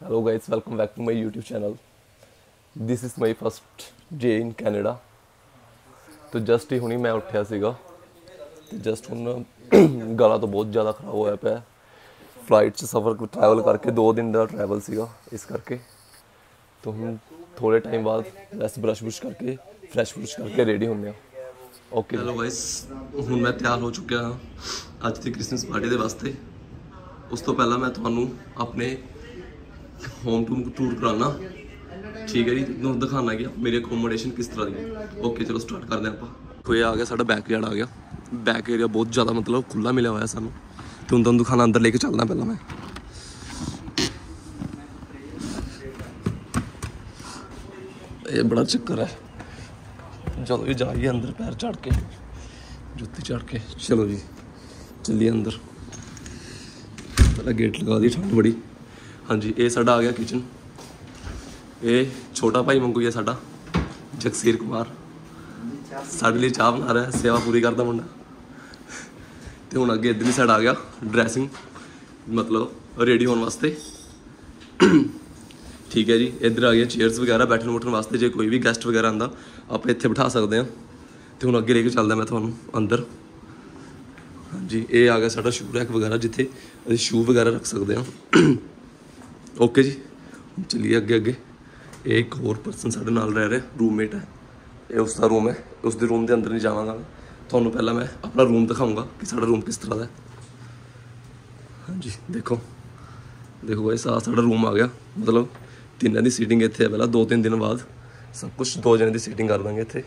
Hello guys, welcome back to my YouTube channel. This is my first day in Canada. ਤੇ just ਹੀ ਹੁਣੀ ਮੈਂ ਉੱਠਿਆ ਸੀਗਾ ਤੇ ਜਸਟ ਹੁਣ ਗਲਾ ਤੋਂ ਬਹੁਤ ਜ਼ਿਆਦਾ ਖਰਾਬ ਹੋਇਆ ਪਿਆ ਫਲਾਈਟ 'ਚ ਸਫ਼ਰ ਟਰੈਵਲ ਕਰਕੇ 2 ਦਿਨ ਦਾ ਟਰੈਵਲ ਸੀਗਾ ਇਸ ਕਰਕੇ ਤਾਂ ਹੁਣ ਥੋੜੇ ਟਾਈਮ ਬਾਅਦ ਵੈਸੇ ਬ੍ਰਸ਼ ਬੁਸ਼ ਕਰਕੇ ਫਰੈਸ਼ ਬੁਸ਼ ਕਰਕੇ ਰੈਡੀ ਹੁੰਦੇ ਆ ਓਕੇ ਹੈਲੋ ਗਾਇਸ ਹੁਣ ਮੈਂ ਤਿਆਰ ਹੋ ਚੁੱਕਿਆ ਹਾਂ ਅੱਜ ਦੀ ਕ੍ਰਿਸਮਸ ਪਾਰਟੀ ਦੇ ਵਾਸਤੇ ਉਸ ਤੋਂ ਪਹਿਲਾਂ ਮੈਂ ਤੁਹਾਨੂੰ ਆਪਣੇ ਹੋਮ ਟੂਮ ਟੂਰ ਕਰਾਉਣਾ। ਠੀਕ ਹੈ ਜੀ, ਤੁਹਾਨੂੰ ਦਿਖਾਣਾ ਕਿ ਮੇਰੀ ਅਕੋਮੋਡੇਸ਼ਨ ਕਿਸ ਤਰ੍ਹਾਂ ਦੀ ਹੈ? ਓਕੇ ਚਲੋ ਸਟਾਰਟ ਕਰਦੇ ਹਾਂ ਆਪਾਂ। ਕੋਈ ਆ ਗਿਆ ਸਾਡਾ ਬੈਕ ਯਾਰਡ ਆ ਗਿਆ। ਬੈਕ ਏਰੀਆ ਬਹੁਤ ਜ਼ਿਆਦਾ ਮਤਲਬ ਖੁੱਲਾ ਮਿਲਿਆ ਹੋਇਆ ਸਾਨੂੰ। ਤੇ ਹੁਣ ਤੁਹਾਨੂੰ ਦਿਖਾਣਾ ਅੰਦਰ ਲੈ ਕੇ ਚੱਲਦਾ ਪਹਿਲਾਂ ਮੈਂ। ਇਹ ਬੜਾ ਚੱਕਰ ਹੈ। ਚਲੋ ਜੀ, ਜਾਈਏ ਅੰਦਰ ਪੈਰ ਚੜ ਕੇ। ਜੁੱਤੀ ਚੜ ਕੇ। ਚਲੋ ਜੀ, ਚੱਲੀਏ ਅੰਦਰ। ਪਹਿਲਾਂ ਗੇਟ ਲਗਾ ਦੀ ਠੰਡ ਬੜੀ। ਹਾਂਜੀ ਇਹ ਸਾਡਾ ਆ ਗਿਆ ਕਿਚਨ ਇਹ ਛੋਟਾ ਭਾਈ ਮੰਗੂ ਹੈ ਸਾਡਾ ਜਗਸੀਰ ਕੁਮਾਰ। ਸਾਡੇ ਲਈ ਚਾਹ ਬਣਾ ਰਿਹਾ ਹੈ, ਸੇਵਾ ਪੂਰੀ ਕਰਦਾ ਮੁੰਡਾ। ਤੇ ਹੁਣ ਅੱਗੇ ਇਧਰਲੀ ਸਾਈਡ ਆ ਗਿਆ ਡਰੈਸਿੰਗ ਮਤਲਬ ਰੈਡੀ ਹੋਣ ਵਾਸਤੇ। ਠੀਕ ਹੈ ਜੀ ਇੱਧਰ ਆ ਗਿਆ ਚੇਅਰਸ ਵਗੈਰਾ ਬੈਠਣ ਉੱਠਣ ਵਾਸਤੇ ਜੇ ਕੋਈ ਵੀ ਗੈਸਟ ਵਗੈਰਾ ਆਂਦਾ ਆਪਾਂ ਇੱਥੇ ਬਿਠਾ ਸਕਦੇ ਹਾਂ। ਤੇ ਹੁਣ ਅੱਗੇ ਲੈ ਕੇ ਚੱਲਦਾ ਮੈਂ ਤੁਹਾਨੂੰ ਅੰਦਰ। ਹਾਂਜੀ ਇਹ ਆ ਗਿਆ ਸਾਡਾ ਸ਼ੂ ਰੈਕ ਵਗੈਰਾ ਜਿੱਥੇ ਅਸੀਂ ਸ਼ੂ ਵਗੈਰਾ ਰੱਖ ਸਕਦੇ ਹਾਂ। ਓਕੇ ਜੀ ਹੁਣ ਚੱਲੀਏ ਅੱਗੇ ਅੱਗੇ ਇਹ ਇੱਕ ਹੋਰ ਪਰਸਨ ਸਾਡੇ ਨਾਲ ਰਹਿ ਰਿਹਾ ਰੂਮਮੇਟ ਹੈ ਇਹ ਉਸ ਦਾ ਰੂਮ ਹੈ ਉਸ ਦੇ ਰੂਮ ਦੇ ਅੰਦਰ ਨਹੀਂ ਜਾਵਾਂਗਾ ਮੈਂ। ਤੁਹਾਨੂੰ ਪਹਿਲਾਂ ਮੈਂ ਆਪਣਾ ਰੂਮ ਦਿਖਾਊਂਗਾ ਕਿ ਸਾਡਾ ਰੂਮ ਕਿਸ ਤਰ੍ਹਾਂ ਦਾ ਹੈ ਹਾਂਜੀ ਦੇਖੋ ਦੇਖੋ ਗਾਇਸ ਆ ਸਾਡਾ ਰੂਮ ਆ ਗਿਆ ਮਤਲਬ ਤਿੰਨਾਂ ਦੀ ਸੀਟਿੰਗ ਇੱਥੇ ਹੈ ਪਹਿਲਾਂ ਦੋ ਤਿੰਨ ਦਿਨ ਬਾਅਦ ਸਭ ਕੁਝ ਦੋ ਜਣੇ ਦੀ ਸੀਟਿੰਗ ਕਰ ਦਾਂਗੇ ਇੱਥੇ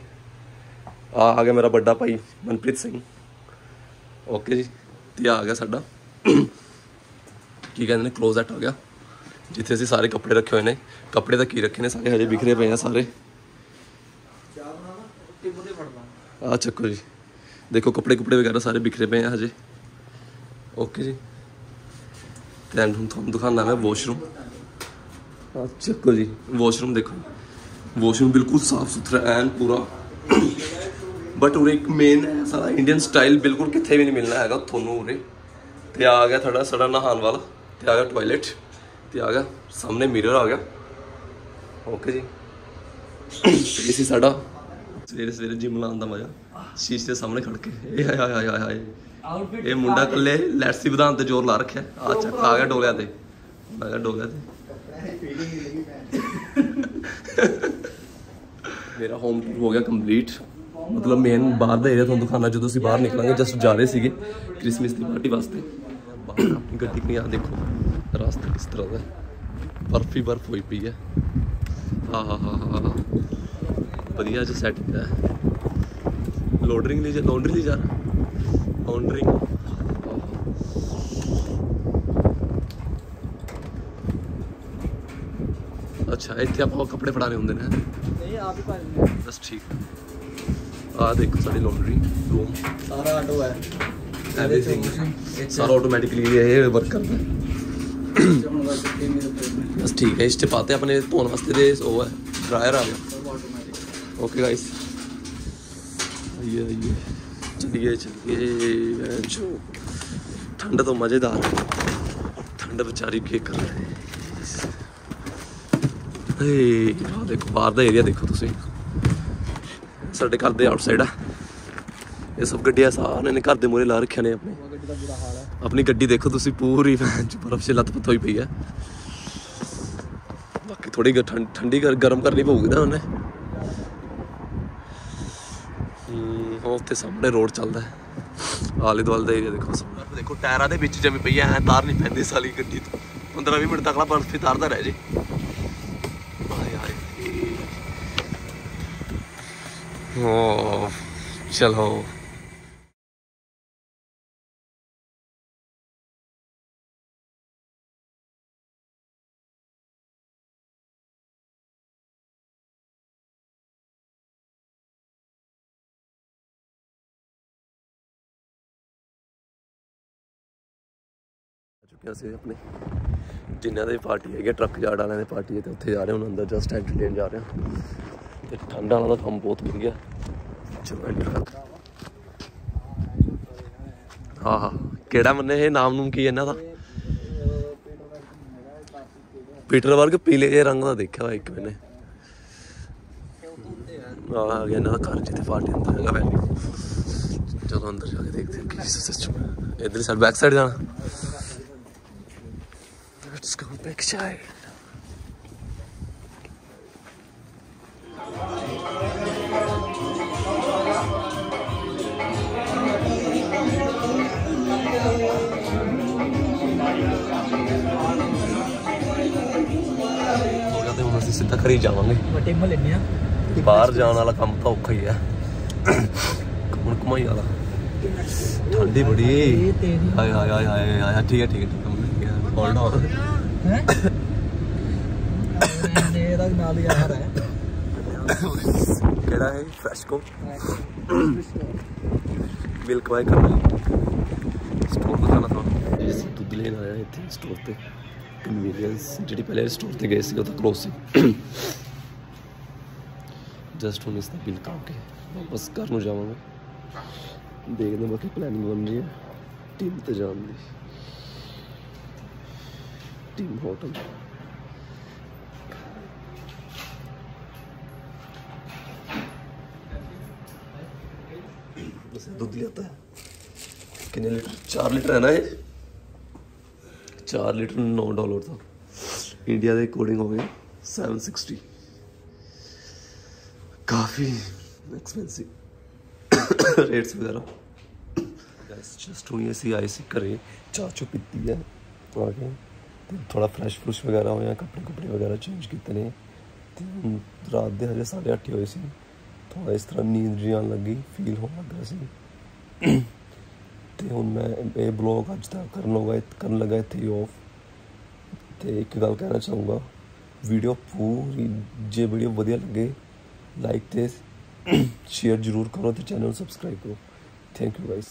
ਆ ਆ ਗਿਆ ਮੇਰਾ ਵੱਡਾ ਭਾਈ ਮਨਪ੍ਰੀਤ ਸਿੰਘ ਓਕੇ ਜੀ ਤੇ ਆ ਗਿਆ ਸਾਡਾ ਕੀ ਕਹਿੰਦੇ ਨੇ ਕਲੋਜ਼ਟ ਆ ਗਿਆ ਜਿੱਥੇ ਅਸੀਂ ਸਾਰੇ ਕੱਪੜੇ ਰੱਖੇ ਹੋਏ ਨੇ। ਕੱਪੜੇ ਤਾਂ ਕੀ ਰੱਖੇ ਨੇ? ਸਾਰੇ ਹਜੇ ਬਿਖਰੇ ਪਏ ਆ ਸਾਰੇ। ਆ ਚੱਕੋ ਜੀ। ਦੇਖੋ, ਕੱਪੜੇ ਕੁਪੜੇ ਵਗੈਰਾ ਸਾਰੇ ਵਿਖਰੇ ਪਏ ਆ ਹਜੇ। ਓਕੇ ਜੀ। ਤੇ ਹੁਣ ਤੁਹਾਨੂੰ ਦਿਖਾਉਣਾ ਮੈਂ ਵਾਸ਼ਰੂਮ ਆ ਚੱਕੋ ਜੀ। ਵਾਸ਼ਰੂਮ ਦੇਖੋ। ਵਾਸ਼ਰੂਮ ਬਿਲਕੁਲ ਸਾਫ਼ ਸੁਥਰਾ ਐਨ ਪੂਰਾ। ਬਟ ਉਰੇ ਇੱਕ ਮੇਨ ਹੈ ਸਾਰਾ ਇੰਡੀਅਨ ਸਟਾਈਲ ਬਿਲਕੁਲ ਕਿੱਥੇ ਵੀ ਨਹੀਂ ਮਿਲਣਾ ਹੈਗਾ ਤੁਹਾਨੂੰ ਉਰੇ। ਤੇ ਆ ਗਿਆ ਤੁਹਾਡਾ ਸਾਡਾ ਨਹਾਉਣ ਵਾਲਾ। ਤੇ ਆ ਗਿਆ ਟਾਇਲਟ ਤੇ ਆ ਗਿਆ ਸਾਹਮਣੇ ਮਿਰਰ ਆ ਗਿਆ। ਓਕੇ ਜੀ। ਇਹ ਸੀ ਸਾਡਾ। ਸਵੇਰੇ ਸਵੇਰੇ ਜਿਮ ਲਾਉਣ ਦਾ ਮਜ਼ਾ। ਸ਼ੀਸ਼ੇ ਦੇ ਸਾਹਮਣੇ ਖੜ ਕੇ। ਇਹ ਹਾਏ ਹਾਏ ਹਾਏ ਹਾਏ। ਇਹ ਮੁੰਡਾ ਕੱਲੇ ਲੈਟਸੀ ਵਧਾਉਣ ਤੇ ਜ਼ੋਰ ਲਾ ਰੱਖਿਆ। ਆ ਚੱਕ ਆ ਗਿਆ ਡੋਲਿਆ ਤੇ। ਆ ਗਿਆ ਡੋਲਿਆ ਤੇ। ਮੇਰਾ ਹੋਮ ਟੂਰ ਹੋ ਗਿਆ ਕੰਪਲੀਟ ਮਤਲਬ ਮੇਨ ਬਾਹਰ ਦਾ ਏਰੀਆ ਤੁਹਾਨੂੰ ਦਿਖਾਣਾ ਜਦੋਂ ਅਸੀਂ ਬਾਹਰ ਨਿਕਲਾਂਗੇ ਜਸਟ ਜਾ ਰਹੇ ਸੀਗੇ। ਕ੍ਰਿਸਮਸ ਦੀ ਪਾਰਟੀ ਵਾਸਤੇ। ਆਪਣੀ ਗੱਡੀ ਆ ਦੇਖੋ। ਰਸਤਾ ਕਿਸ ਤਰ੍ਹਾਂ ਦਾ। ਬਰਫ ਬਰਫ ਹੋਈ ਪਈ ਹੈ। ਹਾਂ ਹਾਂ ਹਾਂ ਹਾਂ ਵਧੀਆ ਜਿਹਾ ਸੈਟ ਹੈ ਲੋਡਰਿੰਗ ਲਈ ਜਾ ਲਾਉਂਡਰੀ ਲਈ ਜਾ ਲਾਉਂਡਰਿੰਗ ਅੱਛਾ ਇੱਥੇ ਆਪਾਂ ਕੱਪੜੇ ਫੜਾਣੇ ਹੁੰਦੇ ਨੇ। ਨਹੀਂ ਆਪ ਹੀ ਭਾਜੀ ਬਸ ਠੀਕ। ਆ ਦੇਖੋ ਸਾਡੀ ਲਾਉਂਡਰੀ ਰੂਮ ਸਾਰਾ ਆਟੋ ਹੈ। ਐਵਰੀਥਿੰਗ ਸਾਰਾ ਆਟੋਮੈਟਿਕਲੀ ਇਹ ਵਰਕ ਕਰਦਾ। ਬਸ ਇਹ ਮੇਰੇ ਕੋਲ ਬਸ ਠੀਕ ਹੈ, ਇਸ ਚ ਪਾਤੇ ਆਪਣੇ ਧੋਣ ਵਾਸਤੇ ਦੇ, ਉਹ ਹੈ, ਡਰਾਇਰ ਆ ਗਿਆ ਓਕੇ ਗਾਇਸ ਆਈਏ ਆਈਏ। ਚਲਿਏ ਚਲਿਏ ਵੈਂਚੋ ਠੰਡ ਤੋਂ ਮਜ਼ੇਦਾਰ। ਠੰਡ ਵਿਚਾਰੀ ਕੀ ਕਰ ਰਹੀ ਏ ਆਹ ਦੇਖੋ, ਬਾਹਰ ਦਾ ਏਰੀਆ ਦੇਖੋ ਤੁਸੀਂ। ਸਾਡੇ ਘਰ ਦੇ ਆਊਟਸਾਈਡ ਆ। ਇਹ ਸਭ ਗੱਡੀਆਂ ਸਾਰਿਆਂ ਨੇ ਘਰ ਦੇ ਮੂਹਰੇ ਲਾ ਰੱਖਿਆ ਨੇ ਆਪਣੇ। ਗੱਡੀ ਦਾ ਬੁਰਾ ਹਾਲ ਹੈ ਆਪਣੀ ਗੱਡੀ ਦੇਖੋ ਤੁਸੀਂ ਪੂਰੀ ਬਰਫ਼ 'ਚ ਲੱਤ ਪੱਤ ਹੋਈ ਪਈ ਹੈ ਬਾਕੀ ਥੋੜੀ ਠੰਡੀ ਗਰਮ ਕਰਨੀ ਪਊਗੀ ਨਾ ਉਹਨੇ। ਉਹ ਉੱਥੇ ਸਾਹਮਣੇ ਰੋਡ ਚੱਲਦਾ ਆਲੇ ਦੁਆਲੇ ਦਾ ਏਰੀਆ ਦੇਖੋ ਸਾਹਮਣੇ। ਦੇਖੋ, ਟਾਇਰਾਂ ਦੇ ਵਿੱਚ ਜਿਵੇਂ ਪਈ ਐ ਤਾਰ ਨਹੀਂ ਪੈਂਦੀ ਸਾਲੀ ਗੱਡੀ ਤੋਂ। 15 20 ਮਿੰਟ ਤੱਕ ਲਾ ਬਰਫ਼ ਹੀ ਤਾਰਦਾ ਰਹਿ ਜੇ। ਹਾਏ ਹਾਏ। ਓ ਚਲੋ। ਚੁੱਕਿਆ ਸੀ ਆਪਣੇ। ਜਿਨ੍ਹਾਂ ਦੇ ਪਾਰਟੀ ਹੈਗੇ ਟਰੱਕ ਯਾਰਡ ਵਾਲਿਆਂ ਦੇ ਪਾਰਟੀ ਹੈ ਤੇ ਉੱਥੇ ਜਾ ਰਹੇ ਹੁਣ ਅੰਦਰ ਜਸਟ ਐਂਟਰੀ ਜਾ ਰਹੇ ਤੇ ਠੰਡਾ ਵਾਲਾ ਦਾ ਕੰਮ ਬਹੁਤ ਵਧੀਆ। ਚਲੋ ਐਂਟਰ ਹਾਂ ਹਾਂ। ਕਿਹੜਾ ਮੰਨੇ ਇਹ? ਨਾਮ ਨੂੰ ਕੀ ਇਹਨਾਂ ਦਾ? ਪੀਟਰ ਵਰਗ ਪੀਲੇ ਜਿਹੇ ਰੰਗ ਦਾ ਦੇਖਿਆ ਹੋਇਆ ਇੱਕ ਮੈਨੇ। ਆ ਆ ਗਿਆ ਨਾ ਘਰ ਜਿੱਥੇ ਪਾਰਟੀ ਅੰਦਰ ਹੈਗਾ ਵੈਲੀ। ਚਲੋ ਅੰਦਰ ਜਾ ਕੇ ਦੇਖਦੇ ਹਾਂ ਕੀ ਸਿਸਟਮ ਇਧਰ ਸਾਈਡ ਬੈਕ ਸਾਈਡ ਜਾਣਾ। ਹੋ ਗਿਆ ਤੇ ਹੁਣ ਅਸੀਂ ਸਿੱਧਾ ਘਰੇ ਹੀ ਜਾਵਾਂਗੇ। ਵੱਡੇ ਮਹੱਲੇ ਨੇ ਆ। ਬਾਹਰ ਜਾਣ ਵਾਲਾ ਕੰਮ ਤਾਂ ਔਖਾ ਹੀ ਆ। ਕੌਣ ਕਮਾਈ ਵਾਲਾ? ਠੰਡੀ ਬੜੀ। ਹਾਏ ਹਾਏ ਹਾਏ ਹਾਏ ਠੀਕ ਹੈ ਠੀਕ ਹੈ ਠੀਕ ਹੈ ਹੋਲਡ ਆਨ ਹੈ? ਇਹਦਾ ਨਾਲ ਯਾਰ ਹੈ। ਕਿਹੜਾ ਹੈ ਫਰੈਸ਼ਕੋ ਮਿਲਕ ਵਾਈ ਕਰ ਲਈ ਸਟੋਰ ਤੋਂ ਖਾਣਾ ਤਾਂ ਇਸ ਦੁੱਧ ਲੈਣ ਆਇਆ ਇੱਥੇ ਸਟੋਰ ਤੇ। ਕਨਵੀਨੀਅੰਸ ਜਿਹੜੀ ਪਹਿਲੇ ਸਟੋਰ ਤੇ ਗਏ ਸੀ ਉਹ ਤਾਂ ਕਲੋਸ ਸੀ। ਜਸਟ ਹੁਣ ਇਸ ਦਾ ਬਿਲ ਕਾਟ ਕੇ ਵਾਪਸ ਘਰ ਨੂੰ ਜਾਵਾਂਗੇ। ਦੇਖਦੇ ਹਾਂ ਬਾਕੀ ਪਲੈਨਿੰਗ ਬਣ ਰਹੀ ਹੈ। ਟੀਮ ਤੇ ਜਾਣ ਦੀ। steam होटल दूध लेता है। कितने लीटर? चार लीटर है ना ये? चार लीटर नौ डॉलर था। इंडिया के अकॉर्डिंग हो गए सेवन सिक्सटी। काफ़ी एक्सपेंसिव रेट्स वगैरह। जस्ट हुई सी आई सी करें। चाचू पीती है। आगे। ਥੋੜਾ ਫਰੈਸ਼ ਫਰੁਸ਼ ਵਗੈਰਾ ਹੋਇਆ ਕੱਪੜੇ ਕੁਪੜੇ ਵਗੈਰਾ ਚੇਂਜ ਕੀਤੇ ਨੇ। ਤੇ ਹੁਣ ਰਾਤ ਦੇ ਹਜੇ 8:30 ਹੋਏ ਸੀ। ਥੋੜਾ ਇਸ ਤਰ੍ਹਾਂ ਨੀਂਦ ਜੀ ਆਉਣ ਲੱਗੀ ਫੀਲ ਹੋਣ ਲੱਗ ਰਿਹਾ ਸੀ। ਤੇ ਹੁਣ ਮੈਂ ਇਹ ਬਲੌਗ ਅੱਜ ਦਾ ਕਰਨ ਲਗਾ, ਕਰਨ ਲੱਗਾ ਇੱਥੇ ਆਫ ਤੇ ਇੱਕ ਗੱਲ ਕਹਿਣਾ ਚਾਹੂੰਗਾ ਵੀਡੀਓ ਪੂਰੀ, ਜੇ ਵੀਡੀਓ ਵਧੀਆ ਲੱਗੇ ਲਾਈਕ ਤੇ ਸ਼ੇਅਰ ਜ਼ਰੂਰ ਕਰੋ ਤੇ ਚੈਨਲ ਨੂੰ ਸਬਸਕ੍ਰਾਈਬ ਕਰੋ। Thank you guys